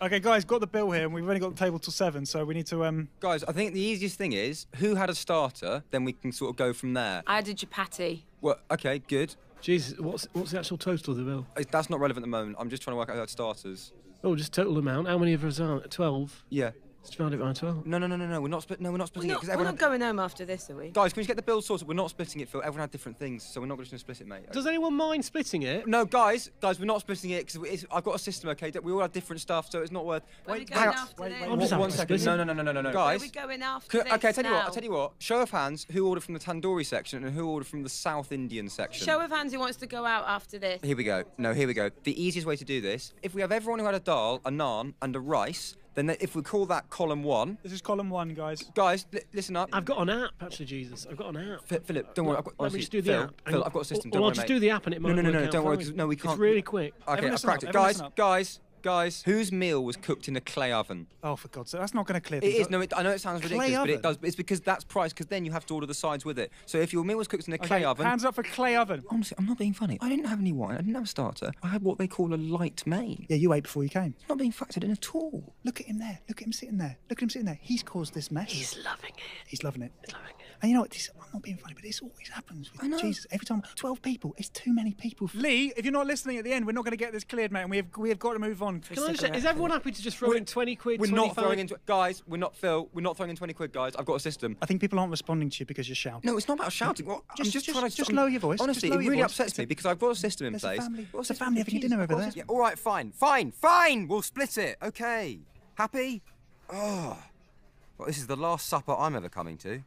Okay, guys, got the bill here, and we've only got the table till seven, so we need to um. Guys, I think the easiest thing is who had a starter, then we can sort of go from there. I had a chapati. Well, okay, good. Jesus, what's what's the actual total of the bill? Uh, That's not relevant at the moment. I'm just trying to work out who had starters. Oh, just total amount. How many of us are? Twelve. Yeah. Let's divide it by twelve. No, no, no, no, no. We're not split. No, we're not We're splitting not, it we're not had- going home after this, are we? Guys, can we just get the bill sorted? We're not splitting it, Phil. Everyone had different things, so we're not just going to split it, mate. Does anyone mind splitting it? No, guys, guys, we're not splitting it because I've got a system, okay? We all have different stuff, so it's not worth. Where Wait, going hang on. after wait, this? wait, I'm just One- one having second. No, no, no, no, no, no, Where are guys. we going after Could- this okay, I tell you what. now? I tell you what. Show of hands. Who ordered from the tandoori section and who ordered from the South Indian section? Show of hands who wants to go out after this. Here we go. No, here we go. The easiest way to do this: if we have everyone who had a dal, a naan, and a rice, then if we call that column one, This is column one, guys. guys, li- listen up. I've got an app, actually, Jesus. I've got an app. Phil- Philip, don't worry. I've got, Let me just do the Phil, app. Phil, and- I've got a system. Or, Don't or I'll just mate. do the app and it might No, no, no, work no, out don't worry, no, we can't- It's really quick. Okay, I've cracked up, it. Guys, guys, guys. Whose meal was cooked in a clay oven? Oh, for God's sake, that's not going to clear It things up. No, it, I know it sounds Clay ridiculous, but it does. But it's because that's price. Because then you have to order the sides with it. So if your meal was cooked in a clay oven, Hands up for clay oven. honestly, I'm not being funny. I didn't have any wine. I didn't have a starter. I had what they call a light main. Yeah, you ate before you came. It's not being factored in at all. Look at him there. Look at him sitting there. Look at him sitting there. He's caused this mess. He's loving it. He's loving it. He's loving it. And you know what? This, I'm not being funny, but this always happens with I know. Jesus. Every time, 12 people. It's too many people. Lee, if you're not listening at the end, we're not going to get this cleared, mate. And we have we have got to move on. Can I just, is everyone happy to just throw in 20 quid, We're 25? not throwing in. Tw- guys, we're not Phil. We're not throwing in 20 quid, guys. I've got a system. I think people aren't responding to you because you're shouting. No, it's not about shouting. Well, I'm Just- just, just- trying to just lower your voice. Honestly, Just it really voice. upsets It's me a- because I've got a system in There's a place. family- Got a it's a system family in having a place. dinner over there. Yeah, all right, fine, fine, fine. We'll split it. Okay. Happy? Oh. Well, this is the last supper I'm ever coming to.